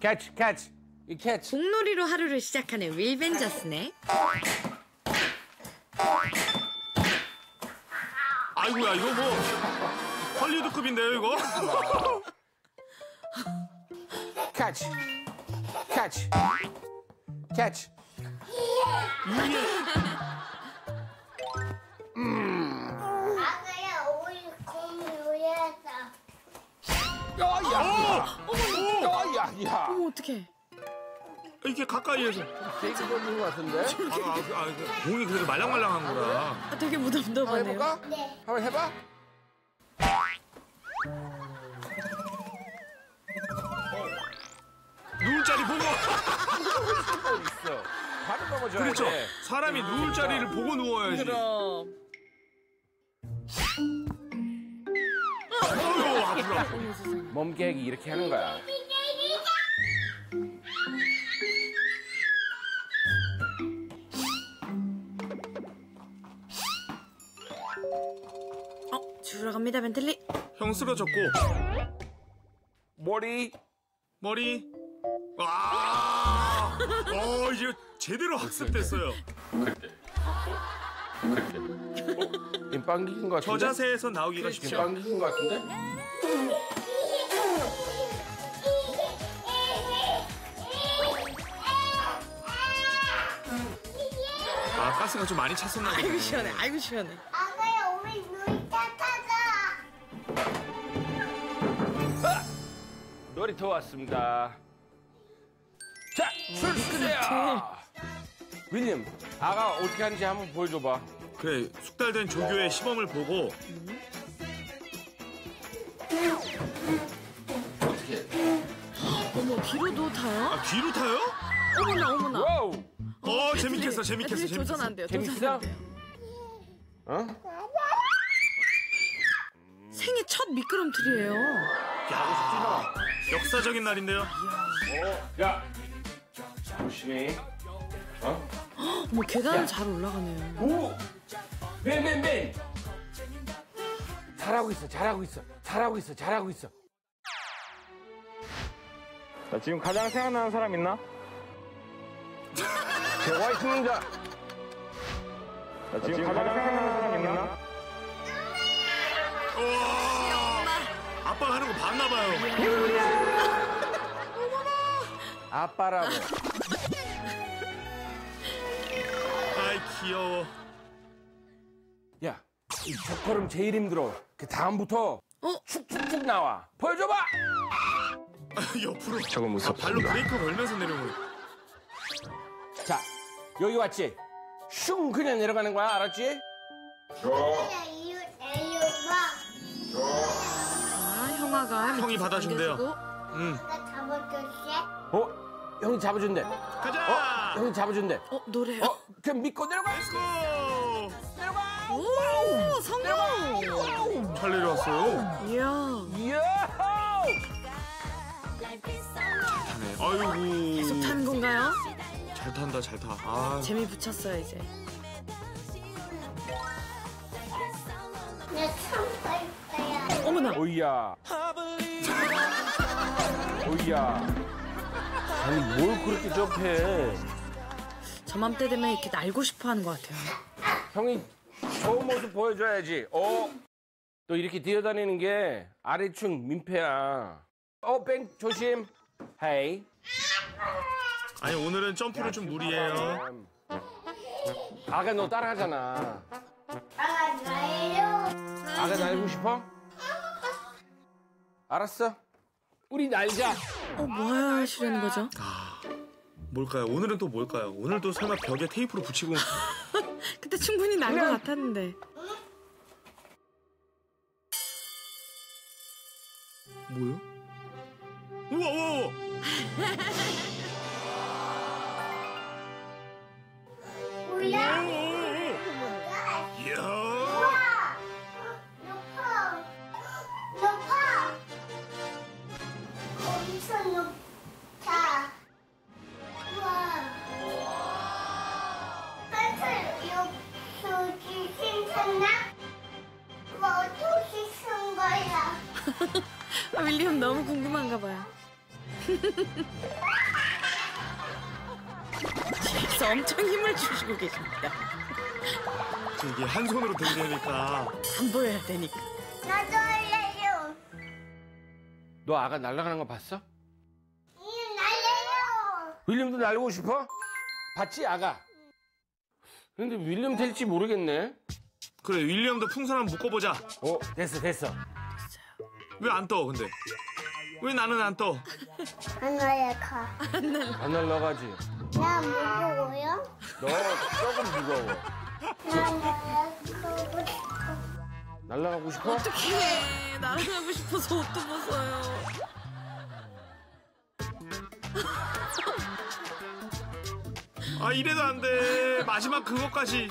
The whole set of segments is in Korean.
catch catch 이 catch 공놀이로 하루를 시작하는 윌벤저스네. 아이고야 이거 뭐 헐리우드급인데요 이거? catch catch catch 아가야 우리 공유해서 야야 야야 어머 어떡해. 이렇게 가까이에서. 되게 걸린 것 같은데? 아, 아, 그, 아, 그 공이 그래도 말랑말랑한 거라 아, 되게 한번 무덤덤하네요. 해볼까? 네. 한번 해봐. 누울 자리 보고. 있어 바로 넘어져야 그렇죠. 돼 사람이 누울 자리를 보고 누워야지. 그럼. 어휴 아프라 세상에. 몸개기 이렇게 하는 거야 어, 주우러 갑니다, 벤틀리. 형 쓰러졌고 머리 머리 와, 어 이제 제대로 학습됐어요. 힘 빵기신 것저 같은데 자세에서 나오기가 힘 쉽죠. 빵기신 것 같은데 아 가스가 좀 많이 찼었나 아이고 보네. 시원해. 아이고 시원해. 아가야 우리 놀이 놀이터 왔습니다 자술 주세요 윌리엄 아가 어떻게 하는지 한번 보여줘봐 그래 숙달된 조교의 시범을 보고 어떻게 어머 뒤로도 타요? 아 뒤로 타요? 어머나 어머나. wow 어 재밌겠어 벤틀리, 재밌겠어 도전 재밌겠어. 안 돼요. 재밌어? 도전 안 돼요. 어? 생애 첫 미끄럼틀이에요. 야 역사적인 날인데요. 야 조심히 어? 어머 계단을 잘 올라가네요. 오! 맨맨맨 잘하고 있어 잘하고 있어 잘하고 있어 잘하고 있어 나 지금 가장 생각나는 사람 있나? 제와 있습니다 나 지금 가장 생각나는 사람 있나? 우와 아빠가 하는 거 봤나 봐요. 아빠라고 아이 귀여워. 야, 이 첫걸음 제일 힘들어. 그 다음부터 어? 축축축 나와. 보여줘봐. 옆으로 저건 아, 발로 브레이크 걸면서 내려오네. 자, 여기 왔지. 슝 그냥 내려가는 거야, 알았지? 아 형아가 형이 받아준대요. 응 나 잡아줄게 어, 형이 잡아준대. 어, 가자. 형이 잡아준대. 어 노래요. 어, 그럼 믿고 내려가. Let's go. 오 성공. 잘 내려왔어요. 이야 이야! 타네. 아이고. 계속 타는 건가요? 잘 탄다 잘 타. 아 재미 붙였어요 이제. 어머나. 오이야. 오이야. 아니, 뭘 그렇게 접해. 저맘때 되면 이렇게 날고 싶어하는 것 같아요. 형이 좋은 모습 보여줘야지. 어? 또 이렇게 뛰어다니는 게 아래층 민폐야. 어, 뺑 조심. 헤이. 아니 오늘은 점프를 좀 무리해요. 아가 너 따라하잖아. 아가 날고 싶어? 알았어. 우리 날자. 어 뭐야 하시려는 거죠? 뭘까요? 오늘은 또 뭘까요? 오늘도 설마 벽에 테이프로 붙이고 그때 충분히 난 것 같았는데. 뭐요? 우와 우와 우와. 뭐야? 이야. 그래서 엄청 힘을 주시고 계십니다. 이게 한 손으로 들리니까 안 보여야 되니까. 나도 할래요. 너 아가 날아가는 거 봤어? 이 날래요. 윌리엄도 날고 싶어? 봤지 아가? 근데 윌리엄 될지 모르겠네. 그래 윌리엄도 풍선 한번 묶어보자. 어 됐어 됐어. 왜 안 떠 근데? 왜 나는 안 떠? 하나에 가. 안 날아가지. 나 무거워요? 너 조금 무거워. 나 날아가고 싶어. 날아가고 싶어? 어떡해. 날아가고 싶어서 옷도 벗어요. 아 이래도 안 돼. 마지막 그것까지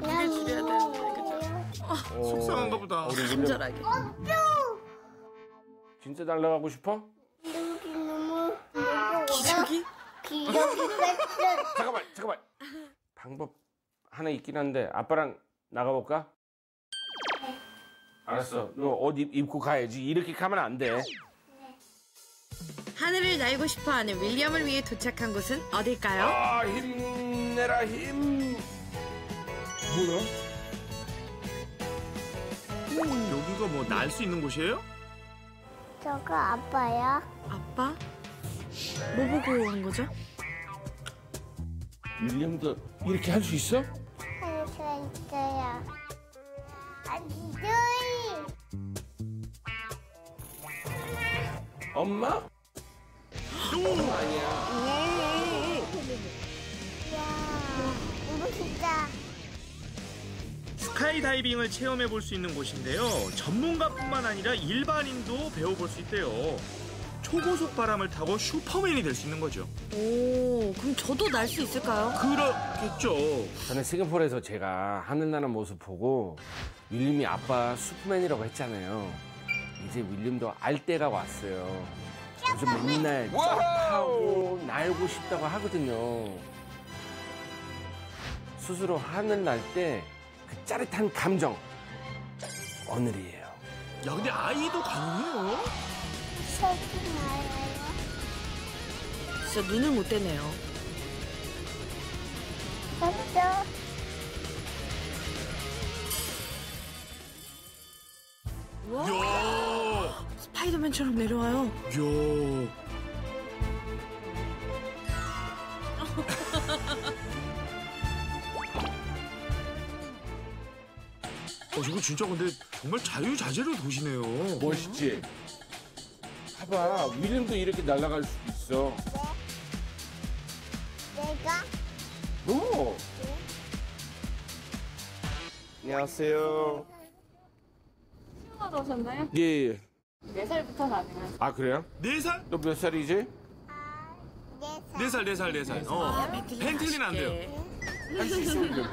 나 되는데, 그죠? 어, 속상한가 보다. 우리 친절하게. 진짜 날아가고 싶어? 여기 너무 무거워. 뺐어. 잠깐만 잠깐만. 방법 하나 있긴 한데 아빠랑 나가볼까? 알았어. 너 옷 입고 가야지. 이렇게 가면 안 돼. 하늘을 날고 싶어하는 윌리엄을 위해 도착한 곳은 어딜까요? 아 힘내라 힘. 뭐야? 여기가 뭐 날 수 있는 곳이에요? 저거 아빠야? 아빠? 뭐 보고 한 거죠? 윌리엄도 이렇게 할 수 있어? 할 수 있어요. 안돼. 엄마? 엄마 아니야. 야, 이거 진짜. 스카이다이빙을 체험해 볼 수 있는 곳인데요. 전문가뿐만 아니라 일반인도 배워볼 수 있대요. 초고속 바람을 타고 슈퍼맨이 될 수 있는 거죠. 오, 그럼 저도 날 수 있을까요? 그렇겠죠. 저는 싱가포르에서 제가 하늘나는 모습 보고 윌림이 아빠 슈퍼맨이라고 했잖아요. 이제 윌림도 알 때가 왔어요. 요즘 맨날 점프하고 날고 싶다고 하거든요. 스스로 하늘 날 때 그 짜릿한 감정 오늘이에요. 야 근데 아이도 가능해요? 진짜 눈을 못 떼네요. 맞죠? 와, 야, 스파이더맨처럼 내려와요. 야. 어, 이거 진짜 근데 정말 자유자재로 도시네요. 멋있지? 봐봐, 윌림도 이렇게 날아갈 수 있어. 내가 너. 안녕하세요. 휴가 오셨나요? 예, 예. 네 살부터 가능하세요. 아, 그래요? 네 살? 너 몇 살이지? 내 살. 네 살, 네 살, 네 살. 어. 벤틀린 안 돼요. 할 수 있어, 윌리엄.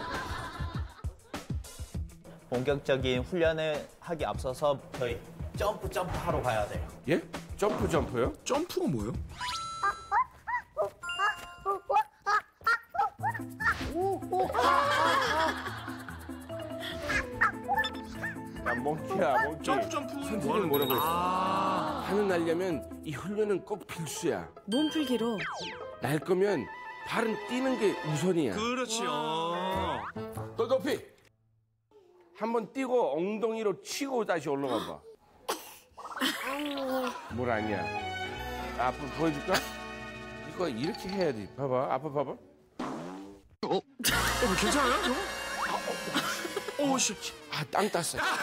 본격적인 훈련을 하기 앞서서 저희 점프 점프 하러 가야 돼요. 예? 점프 점프요? 점프가 뭐예요? 야, monkey야, monkey. 점프 점프 선생님이 뭐라고 했어? 아, 하늘 날려면 이 훈련은 꼭 필수야. 몸풀기로. 날 거면 발은 뛰는 게 우선이야. 그렇지요. 더 높이. 한번 뛰고 엉덩이로 치고 다시 올라가 봐. 뭘 아니야. 나 앞으로 보여줄까? 이거 이렇게 해야 돼. 봐봐. 아빠 봐봐. 어, 괜찮아요? 저거? 오, 씨. 아, 땅 땄어. 아,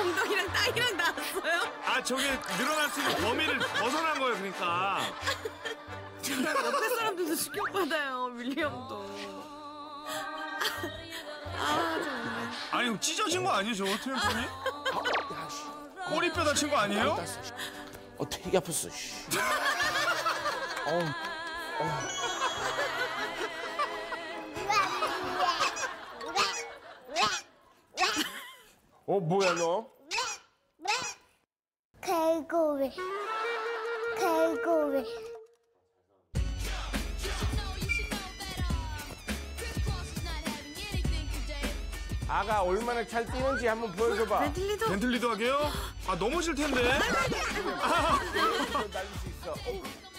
엉덩이랑 땅이랑 나왔어요? 아, 저게 늘어날 수 있는 범위를 벗어난 거예요, 그러니까. 옆에 사람들도 충격받아요, 윌리엄도. 아, 정말. 아니, 찢어진 거 아니에요, 저거, 트램폴이? 꼬리뼈 다친 거 아니에요? 어, 되게 아팠어. 씨. 어우, 어, 뭐야 너? 개구리. 개구리. 아가 얼마나 잘 뛰는지 한번 보여줘봐. 벤틀리도 벤틀리도 하게요? 아 넘어질 텐데.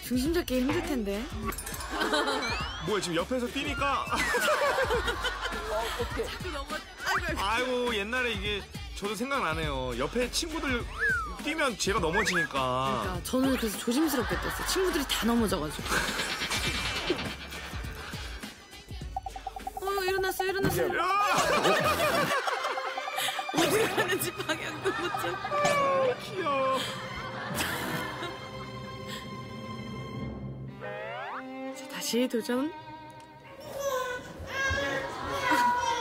중심 잡기 힘들 텐데. 뭐야 지금 옆에서 뛰니까. 아이고 옛날에 이게 저도 생각나네요. 옆에 친구들 뛰면 제가 넘어지니까. 아, 저는 그래서 조심스럽게 떴어요. 친구들이 다 넘어져가지고. 어, 일어났어, 일어났어. 어디로 가는지 방향도 못 잡고. 귀여워. 자, 다시 도전.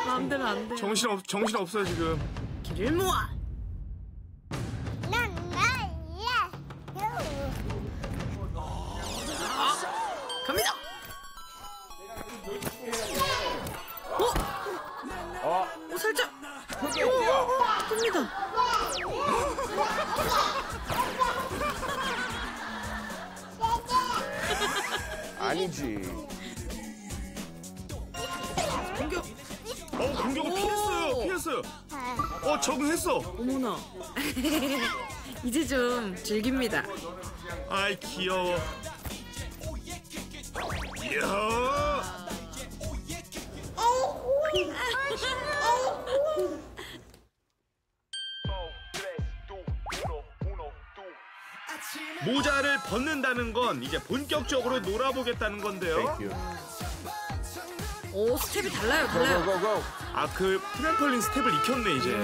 마음대로 안 돼. 정신 없 정신 없어요 지금. 길을 모아. 갑니다. 어? 어, 살짝. 뛰어. 뜹니다. 아니지. 공격. 어 공격을 피했어요. 피했어요. 어 적응했어. 어머나. 이제 좀 즐깁니다. 아이 귀여워. 이야. 모자를 벗는다는 건 이제 본격적으로 놀아보겠다는 건데요. 오, 스텝이 달라요, 달라요. go go go. 아그 트램펄린 스텝을 익혔네 이제.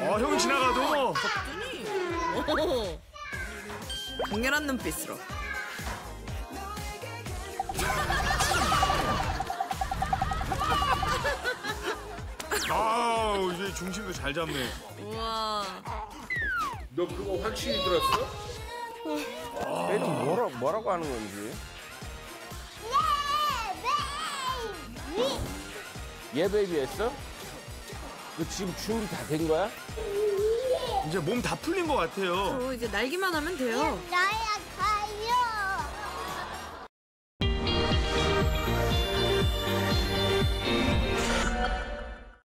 어 형이 지나가도 오. 강렬한 눈빛으로. 아 이제 중심도 잘 잡네. 우와. 너 그거 확실히 들었어? 애는 뭐라, 뭐라고 하는 건지. 예, 베이비 했어? 너 지금 준비 다 된 거야? 이제 몸 다 풀린 것 같아요. 어, 이제 날기만 하면 돼요. 나야